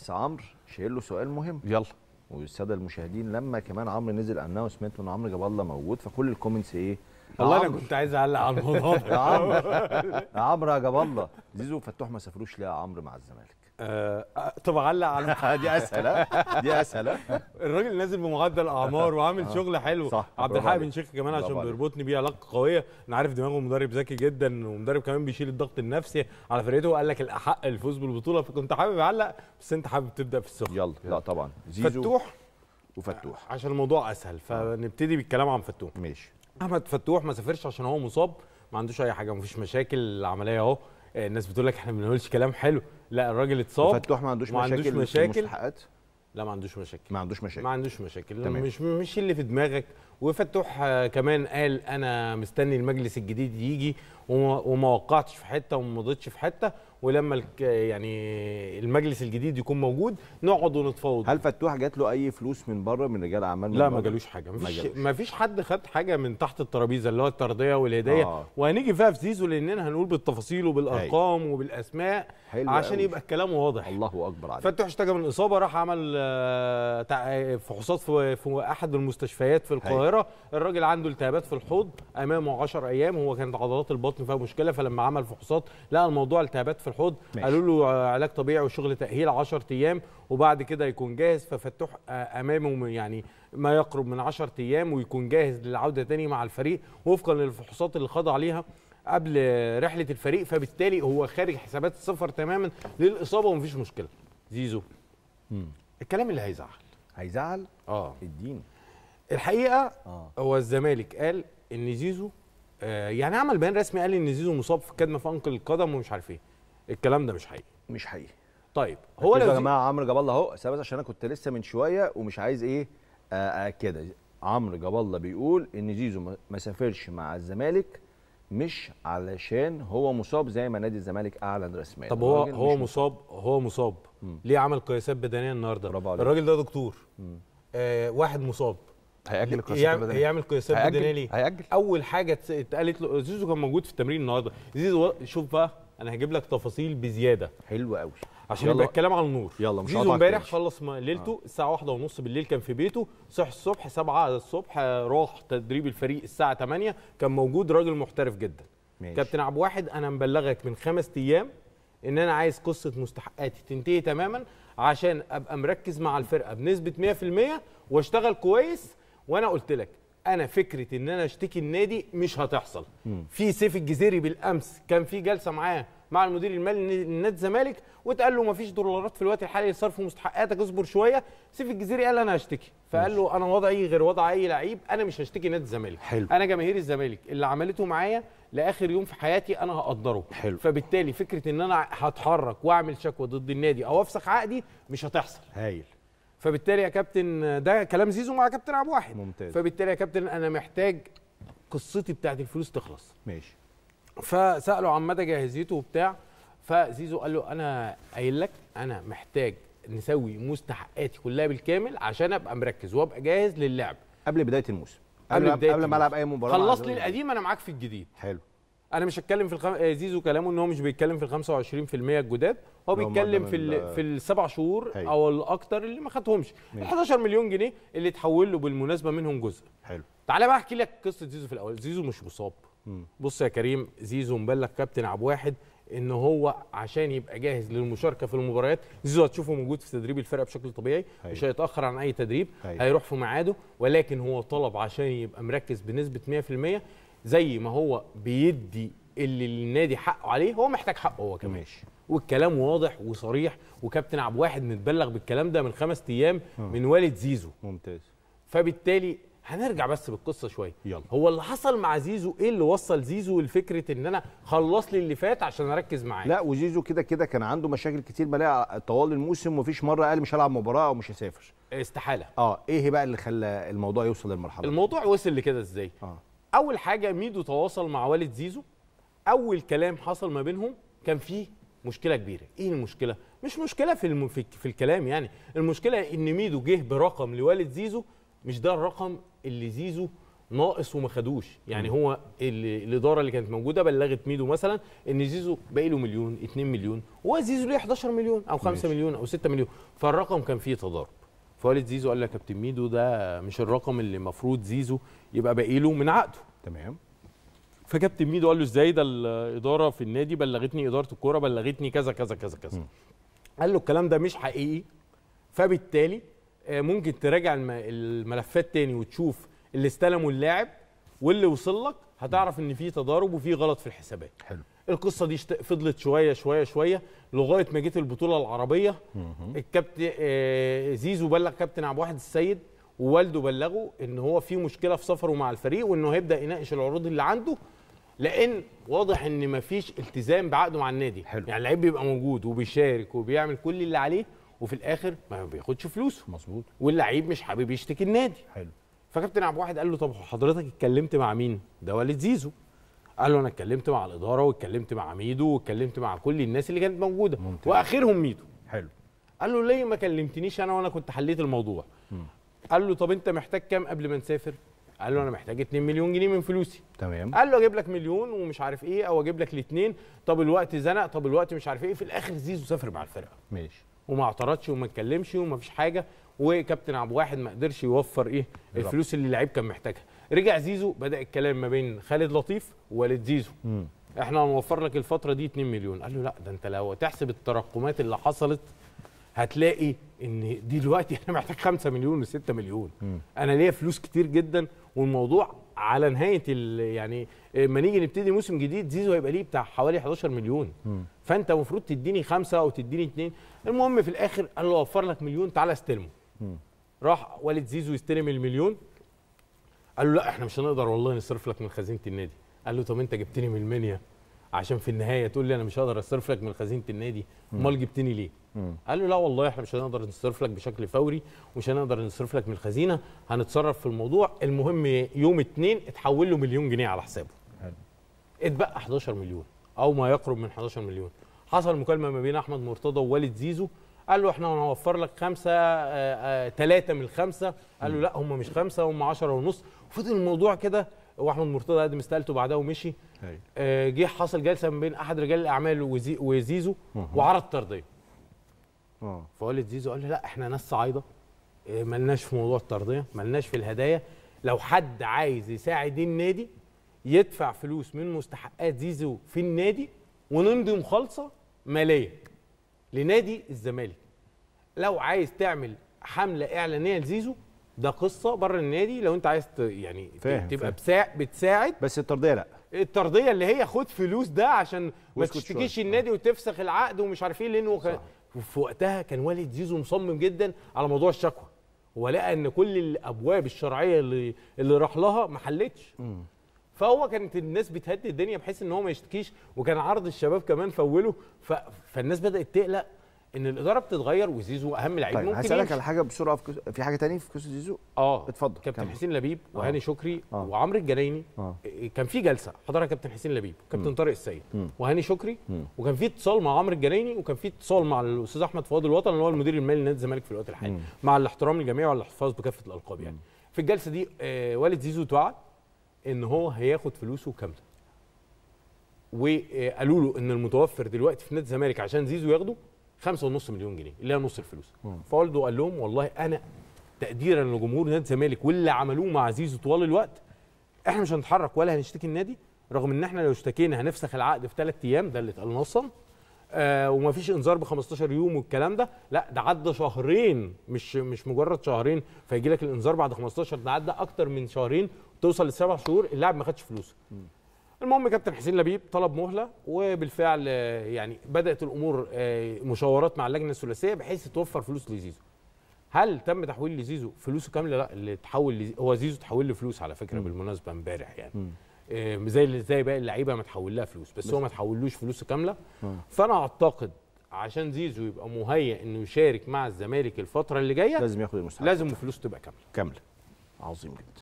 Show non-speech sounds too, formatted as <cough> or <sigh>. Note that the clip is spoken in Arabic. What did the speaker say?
بس عمرو شايل له سؤال مهم. يلا. والسادة المشاهدين لما كمان عمرو نزل announcement إن عمرو جاب الله موجود فكل ال comments إيه؟ والله أنا. كنت عايز اعلق على الموضوع يا عمرو. يا عمرو يا جاب الله. زيزو وفتوح ما سافروش ليه يا عمرو مع الزمالك. طب اعلق على <laughs> دي اسهل؟ دي اسهل؟ الراجل نازل بمعدل اعمار وعامل شغل حلو. صح، عبد الحق بن. شيخ كمان عشان. بيربطني بيه علاقة قوية. أنا عارف دماغه مدرب ذكي جدا ومدرب كمان بيشيل الضغط النفسي على فرقته وقال لك الأحق الفوز بالبطولة. فكنت حابب أعلق بس أنت حابب تبدأ في السخن يلا لا طبعا. زيزو فتوح؟ وفتوح. عشان الموضوع أسهل. فنبتدي بالكلام عن فتوح. ماشي. أحمد فتوح ما سافرش عشان هو مصاب. ما عندوش أي حاجة مفيش مشاكل العملية أهو. آه، الناس بتقول لك إحنا ما بنقولش كلام حلو. لا الراجل اتصاب فتوح ما عندوش ما عندوش مشاكل مشاكل. المستحقات. لا ما عندوش مشاكل. ما عندوش مشاكل. ما عندوش مشاكل. تمام. مش مش اللي في دماغك. وفتوح آه، كمان قال أنا مستني المجلس الجديد يجي وما وقعتش في حتة وما مضيتش في حتة ولما يعني المجلس الجديد يكون موجود نقعد ونتفاوض هل فتوح جات له أي فلوس من بره من رجال أعمال لا ما؟ جالوش حاجة ما مفيش جالوش. مفيش حد خد حاجة من تحت الترابيزة اللي هو الترضية والهدية آه. وهنيجي فيها في زيزو لأننا هنقول بالتفاصيل وبالأرقام وبالأسماء حلو عشان. يبقى الكلام واضح الله أكبر عليك فتوح اشتكى من اصابه راح عمل آه، فحوصات في, في أحد المستشفيات في القاهرة الراجل عنده التهابات في الحوض أمامه 10 أيام هو كانت عضلات البطن فيها مشكلة فلما عمل فحوصات لقى الموضوع التهابات في الحوض ماشي. قالوا له علاج طبيعي وشغل تأهيل 10 أيام وبعد كده يكون جاهز ففتوح أمامه يعني ما يقرب من 10 أيام ويكون جاهز للعودة تاني مع الفريق وفقا للفحوصات اللي خضع عليها قبل رحلة الفريق فبالتالي هو خارج حسابات الصفر تماما للإصابة ومفيش مشكلة. زيزو. مم. الكلام اللي هيزعل. هيزعل؟ آه. الدين الحقيقة آه. هو الزمالك قال إن زيزو آه يعني عمل بيان رسمي قال إن زيزو مصاب في كدمه في أنقل القدم ومش عارف إيه. الكلام ده مش حقيقي. مش حقيقي. طيب هو يا. جماعة عمرو جاب الله اهو بس عشان أنا كنت لسه من شوية ومش عايز إيه آه، كده. عمرو جاب الله بيقول إن زيزو ما- سافرش مع الزمالك مش علشان هو مصاب زي ما نادي الزمالك أعلن رسميا. طب هو هو مصاب هو مصاب. ليه عمل قياسات بدنية النهارده. الراجل ده دكتور. آه واحد مصاب. هيأجل القياسات يعمل, البدنية. يعمل قياسات بدنية ليه هيأجل. أول حاجة اتقالت له زيزو كان موجود في التمرين النهارده زيزو شوف بقى أنا هجيب لك تفاصيل بزيادة حلو قوي عشان. يبقى الكلام على النور يلا، مش زيزو امبارح. خلص ليلته الساعة واحدة ونص بالليل كان في بيته صح الصبح 7 الصبح آه، راح تدريب الفريق الساعة 8 كان موجود راجل محترف جدا ماشي. كابتن عبد واحد أنا مبلغك من خمس أيام إن أنا عايز قصة مستحقاتي تنتهي تماما عشان أبقى مركز مع الفرقة بنسبة 100% وأشتغل كويس وأنا قلت لك أنا فكرة ان أنا اشتكي النادي مش هتحصل. في سيف الجزيري بالامس كان في جلسة معاه مع المدير المالي لنادي الزمالك واتقال له مفيش دولارات في الوقت الحالي لصرف مستحقاتك اصبر شوية. سيف الجزيري قال أنا هشتكي. فقال له أنا وضعي غير وضع اي لعيب أنا مش هشتكي نادي الزمالك. حلو. أنا جماهير الزمالك اللي عملته معايا لآخر يوم في حياتي أنا هقدره. حلو. فبالتالي فكرة ان أنا هتحرك واعمل شكوى ضد النادي أو افسخ عقدي مش هتحصل. هايل. فبالتالي يا كابتن ده كلام زيزو مع كابتن عبد واحد ممتاز. فبالتالي يا كابتن أنا محتاج قصتي بتاعت الفلوس تخلص. ماشي. فسالوا عن مدى جاهزيته وبتاع فزيزو قال له أنا قايل لك أنا محتاج نسوي مستحقاتي كلها بالكامل عشان أبقى مركز وأبقى جاهز للعب. قبل بداية الموسم. قبل قبل بداية قبل ما ألعب. أي مباراة خلص لي. القديم أنا معاك في الجديد. حلو. أنا مش هتكلم في الخم... آه، زيزو كلامه ان هو مش بيتكلم في ال 25% الجداد هو بيتكلم في ال-. في السبع شهور أيوة. أو الاكتر اللي ما خدهمش ال 11 مليون جنيه اللي اتحول له بالمناسبة منهم جزء حلو تعالى بقى احكي لك قصة زيزو في الأول زيزو مش مصاب بص يا كريم زيزو مبلغ كابتن عبد واحد ان هو عشان يبقى جاهز للمشاركة في المباريات زيزو هتشوفه موجود في تدريب الفرقة بشكل طبيعي أيوة. مش هيتأخر عن أي تدريب أيوة. هيروح في ميعاده ولكن هو طلب عشان يبقى مركز بنسبة 100% زي ما هو بيدي اللي النادي حقه عليه هو محتاج حقه هو كمان. ماشي. والكلام واضح وصريح وكابتن عبد واحد متبلغ بالكلام ده من خمس أيام من والد زيزو. ممتاز. فبالتالي هنرجع بس بالقصة شوية. يلا. هو اللي حصل مع زيزو؟ إيه اللي وصل زيزو لفكرة إن أنا خلص لي اللي فات عشان أركز معاه؟ لا وزيزو كده كده كان عنده مشاكل كتير بلاقي طوال الموسم ومفيش مرة قال مش هلعب مباراة أو مش هسافر. استحالة. آه إيه بقى اللي خلى الموضوع يوصل للمرحلة؟ الموضوع وصل لكده إزاي؟ آه. أول حاجة ميدو تواصل مع والد زيزو. أول كلام حصل ما بينهم كان فيه مشكلة كبيرة. إيه المشكلة؟ مش مشكلة في الم... في, في الكلام يعني. المشكلة إن ميدو جه برقم لوالد زيزو مش ده الرقم اللي زيزو ناقص وما خدوش. يعني هو ال- الإدارة اللي كانت موجودة بلغت ميدو مثلا إن زيزو باقي له مليون 2 مليون وهو زيزو ليه 11 مليون أو 5 ماشي. مليون أو 6 مليون. فالرقم كان فيه تضارب. فوالد زيزو قال لك كابتن ميدو ده مش الرقم اللي المفروض زيزو يبقى باقي له من عقده. تمام. فكابتن ميدو قال له إزاي ده الإدارة في النادي بلغتني إدارة الكورة بلغتني كذا كذا كذا كذا. قال له الكلام ده مش حقيقي فبالتالي آه، ممكن تراجع الم- الملفات تاني وتشوف اللي استلموا اللاعب واللي وصل لك هتعرف إن في تضارب وفي غلط في الحسابات. حلو. القصة دي فضلت شوية شوية شوية لغاية ما جت البطولة العربية. الكابتن آه، زيزو بلغ كابتن عبد الواحد السيد ووالده بلغه إن هو في مشكلة في سفره مع الفريق وإنه هيبدأ يناقش العروض اللي عنده لأن واضح إن مفيش التزام بعقده مع النادي. حلو. يعني اللعيب بيبقى موجود وبيشارك وبيعمل كل اللي عليه وفي الآخر ما بياخدش فلوسه. مظبوط. واللعيب مش حابب يشتكي النادي. حلو. فكابتن عبد الواحد قال له طب حضرتك اتكلمت مع مين؟ ده والد زيزو. قال له أنا اتكلمت مع الإدارة واتكلمت مع ميدو واتكلمت مع كل الناس اللي كانت موجودة. ممتاز. وآخرهم ميدو. حلو. قال له ليه ما كلمتنيش أنا وأنا كنت حليت الموضوع؟ قال له طب أنت محتاج كام قبل ما نسافر؟ قال له أنا محتاج 2 مليون جنيه من فلوسي. تمام. قال له أجيب لك مليون ومش عارف إيه أو أجيب لك الاثنين طب الوقت زنق طب الوقت مش عارف إيه. في الآخر زيزو سافر مع الفرقة. ماشي. وما اعترضش وما اتكلمش وما فيش حاجة. وكابتن عبد الواحد ما قدرش يوفر إيه بالظبط. الفلوس اللي اللعيب كان محتاجها رجع زيزو بدأ الكلام ما بين خالد لطيف ووالد زيزو مم. إحنا هنوفر لك الفترة دي 2 مليون قال له لا ده أنت لو تحسب التراكمات اللي حصلت هتلاقي إن دي دلوقتي <laughs> أنا محتاج 5 مليون و6 مليون مم. أنا ليا فلوس كتير جدا والموضوع على نهاية يعني لما نيجي نبتدي موسم جديد زيزو هيبقى ليه بتاع حوالي 11 مليون مم. فأنت المفروض تديني خمسة أو تديني اثنين المهم في الآخر قال له اوفر لك مليون تعالى استلمه. راح والد زيزو يستلم المليون. قال له لا إحنا مش هنقدر والله نصرف لك من خزينة النادي. قال له طب أنت جبتني من المنيا عشان في النهاية تقول لي أنا مش هقدر أصرف لك من خزينة النادي. أمال جبتني ليه. قال له لا والله إحنا مش هنقدر نصرف لك بشكل فوري ومش هنقدر نصرف لك من الخزينه هنتصرف في الموضوع. المهم يوم اتنين اتحول له مليون جنيه على حسابه. حلو. اتبقى 11 مليون أو ما يقرب من 11 مليون. حصل مكالمة ما بين أحمد مرتضى ووالد زيزو. قال له إحنا هنوفر لك خمسة ثلاثة من الخمسة. قال له لا هم مش خمسة هم 10 ونص. فضل الموضوع كده واحمد مرتضى قدم استقالته بعدها ومشي. هاي. آه، جه حصل جلسة ما بين أحد رجال الاعمال وزي- وزيزو وعرض ترضيه آه. فوالد زيزو قال له لا إحنا ناس صعايده ملناش في موضوع الترضيه ملناش في الهدايا. لو حد عايز يساعد النادي يدفع فلوس من مستحقات زيزو في النادي ونمضي مخالصة مالية. لنادي الزمالك. لو عايز تعمل حملة إعلانية لزيزو ده قصة بره النادي. لو أنت عايز يعني فاهم، تبقى فاهم. بساع بتساعد. بس الترضية لأ. الترضية اللي هي خد فلوس ده عشان ما تشتكيش شوية. النادي وتفسخ العقد ومش عارف إيه لأنه كان في وقتها كان والد زيزو مصمم جدا على موضوع الشكوى. ولقى إن كل الأبواب الشرعية اللي اللي راح لها ما حلتش. فهو كانت الناس بتهدي الدنيا بحيث إن هو ما يشتكيش وكان عرض الشباب كمان فوله ف... فالناس بدأت تقلق إن الإدارة بتتغير وزيزو أهم لعيب طيب ممكن يمشي. على حاجة بسرعة في, كس... في حاجة تانية في قصة زيزو آه اتفضل، كابتن. حسين لبيب وهاني شكري آه. وعمرو الجنايني آه. إيه، كان في جلسة حضرها كابتن حسين لبيب كابتن طارق السيد. وهاني شكري مم. وكان في اتصال مع عمرو الجنايني وكان في اتصال مع الأستاذ أحمد فؤاد الوطن اللي هو المدير المالي لنادي الزمالك في الوقت الحالي. مع الاحترام للجميع والاحتفاظ بكافة الألقاب يعني في الجلسة دي آه والد زيزو اتوعد إن هو هياخد فلوسه كاملة. وقالوا له إن المتوفر دلوقتي في نادي الزمالك عشان زيزو ياخده 5.5 مليون جنيه اللي هي نص الفلوس. فوالده قال لهم والله أنا تقديرا لجمهور نادي الزمالك واللي عملوه مع زيزو طوال الوقت إحنا مش هنتحرك ولا هنشتكي النادي رغم إن إحنا لو اشتكينا هنفسخ العقد في ثلاث أيام ده اللي اتقال نصا آه ومفيش إنذار ب 15 يوم والكلام ده. لا ده عدى شهرين مش مش مجرد شهرين. فيجي لك الإنذار بعد 15 ده عدى أكتر من شهرين توصل لسبع شهور اللاعب ما خدش فلوسه المهم كابتن حسين لبيب طلب مهلة وبالفعل آه، يعني بدأت الأمور آه، مشاورات مع اللجنة الثلاثية بحيث توفر فلوس لزيزو. هل تم تحويل لزيزو فلوسه كاملة؟ لا اللي تحول. هو زيزو تحول له فلوس على فكرة بالمناسبة امبارح يعني. آه، زي زي باقي اللعيبة ما تحول لها فلوس بس, هو ما تحولوش فلوسه كاملة. فأنا أعتقد عشان زيزو يبقى مهيئ إنه يشارك مع الزمالك الفترة اللي جاية لازم ياخد المستحق. لازم فلوسه تبقى كاملة. كاملة. عظيم جدا.